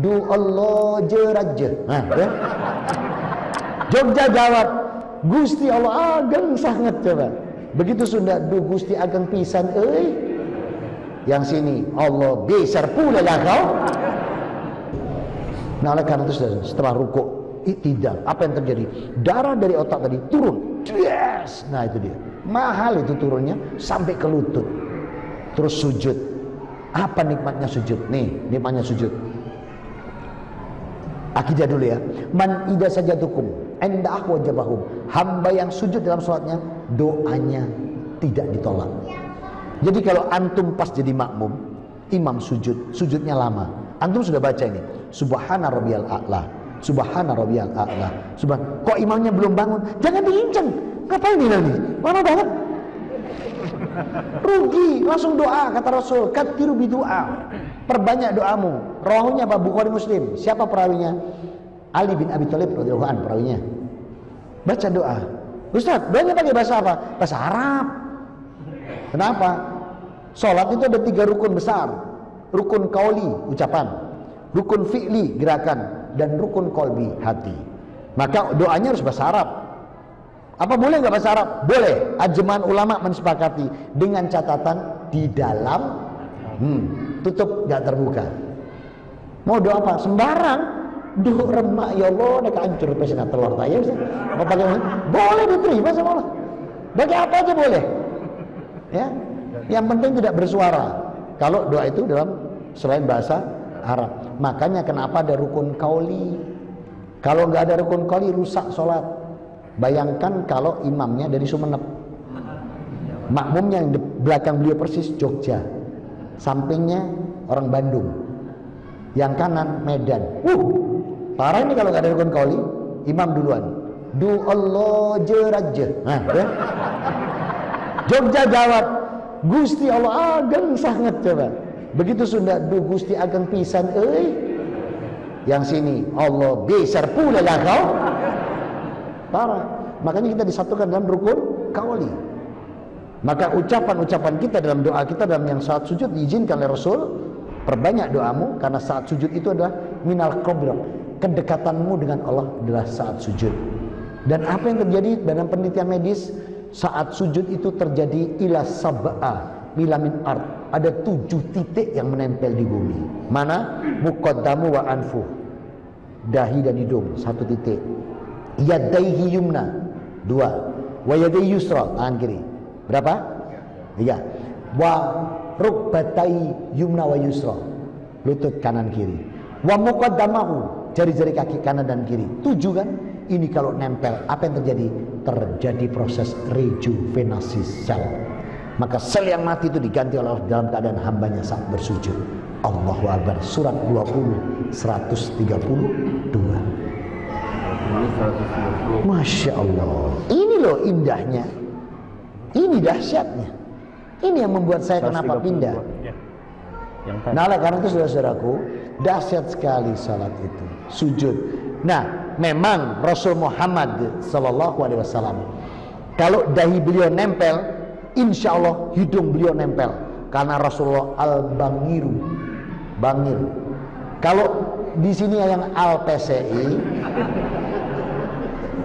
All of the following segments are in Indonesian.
Du Allah je raja. Ha, ya? Jogja jawab, Gusti Allah ageng sangat coba. Begitu Sunda, du Gusti ageng pisan euy. Yang sini Allah besar pula lah kau. Nah oleh karena itu setelah rukuk itidal, apa yang terjadi? Darah dari otak tadi turun. Yes. Nah itu dia. Mahal itu turunnya sampai ke lutut. Terus sujud. Apa nikmatnya sujud? Nih, nikmatnya sujud. Akidah dulu ya. Man ida sajatukum enda wajabahum. Hamba yang sujud dalam sholatnya, doanya tidak ditolak. Jadi kalau antum pas jadi makmum, imam sujud, sujudnya lama. Antum sudah baca ini. Subhana rabbiyal a'la. Subhana rabbiyal a'la. Subhan. Kok imamnya belum bangun? Jangan diinceng. Ngapain ini nanti? Lama banget. Rugi, langsung doa kata Rasul. Katiru doa. Perbanyak doamu. Rawahunya apa? Bukhari Muslim. Siapa perawinya? Ali bin Abi Thalib radhiyallahu anhu perawinya. Baca doa. Ustaz, doanya pakai bahasa apa? Bahasa Arab. Kenapa? Salat itu ada tiga rukun besar. Rukun kauli, ucapan. Rukun fi'li, gerakan. Dan rukun kolbi, hati. Maka doanya harus bahasa Arab. Apa boleh nggak bahasa Arab? Boleh. Ajman ulama mensepakati dengan catatan di dalam hmm, tutup nggak terbuka. Mau doa apa? Sembarang. Duh remak ya Allah, nek hancur pesena telur taya Mau pakai boleh diterima sama Allah. Bagi apa aja boleh. Ya. Yang penting tidak bersuara. Kalau doa itu dalam selain bahasa Arab. Makanya kenapa ada rukun kauli? Kalau nggak ada rukun kauli rusak sholat. Bayangkan kalau imamnya dari Sumeneb. Makmumnya yang di belakang beliau persis Jogja. Sampingnya orang Bandung. Yang kanan Medan. Uh, parah ini kalau nggak ada rukun kauli, imam duluan. Du Allah jeraja. Nah, ya. Jogja jawab, Gusti Allah ageng sangat coba. Begitu Sunda, du Gusti ageng pisan euy. Yang sini Allah besar pula lah kau. Parah. Makanya kita disatukan dalam rukun kauli. Maka ucapan-ucapan kita dalam doa kita dalam yang saat sujud diizinkan oleh Rasul. Perbanyak doamu karena saat sujud itu adalah minal qabr. Kedekatanmu dengan Allah adalah saat sujud. Dan apa yang terjadi dalam penelitian medis saat sujud itu terjadi ila sab'a milamin art. Ada tujuh titik yang menempel di bumi. Mana? Muqaddamu wa anfu. Dahi dan hidung satu titik. Yadaihi yumna dua. Wa yadaihi yusra tangan kiri. Berapa? Tiga. Wa rukbatai yumna wa yusra. Lutut kanan kiri. Wa muqaddamahu jari-jari kaki kanan dan kiri. Tujuh kan? Ini kalau nempel, apa yang terjadi? Terjadi proses rejuvenasi sel. Maka sel yang mati itu diganti oleh Allah dalam keadaan hambanya saat bersujud. Allahu Akbar. Surat 20, 132. Masya Allah. Ini loh indahnya. Ini dahsyatnya. Ini yang membuat saya kenapa pindah. Nah, oleh karena itu saudara-saudaraku, dahsyat sekali salat itu. Sujud. Nah, memang Rasul Muhammad Sallallahu Alaihi Wasallam kalau dahi beliau nempel, insya Allah hidung beliau nempel karena Rasulullah al bangiru bangir. Kalau di sini yang al PCI,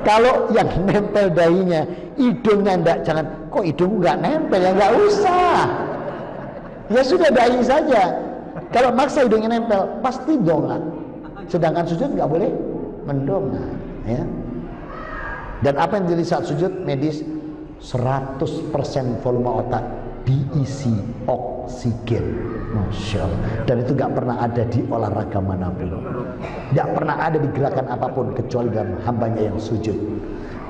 kalau yang nempel dahinya hidungnya enggak jangan kok hidung enggak nempel ya enggak usah. Ya sudah dahi saja. Kalau maksa hidungnya nempel pasti dongak. Sedangkan sujud enggak boleh mendongak ya. Dan apa yang jadi saat sujud medis 100% volume otak diisi oksigen. Masya Allah. Dan itu gak pernah ada di olahraga mana pun gak pernah ada di gerakan apa pun kecuali dalam hambanya yang sujud.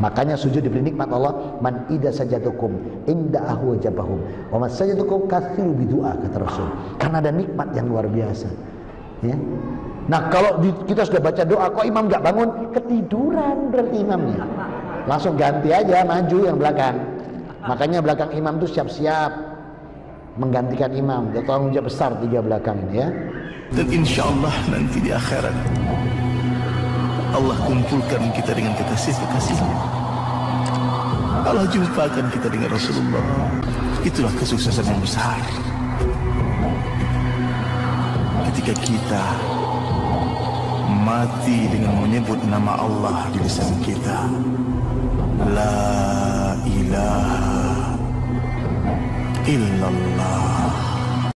Makanya sujud diberi nikmat Allah man ida sajatukum inda ahu jabahum wa man sajatukum kathiru bidu'a kata Rasul. Karena ada nikmat yang luar biasa. Ya. Nah kalau di, kita sudah baca doa kok imam gak bangun? Ketiduran berarti imamnya. Langsung ganti aja maju yang belakang makanya belakang imam itu siap-siap menggantikan imam. Dia tanggung jawab besar tiga belakang ini ya. Dan insya Allah nanti di akhirat Allah kumpulkan kita dengan kekasih-kekasihnya Allah jumpakan kita dengan Rasulullah. Itulah kesuksesan yang besar. Ketika kita mati dengan menyebut nama Allah di lisan kita. La ilaha 意味なんだな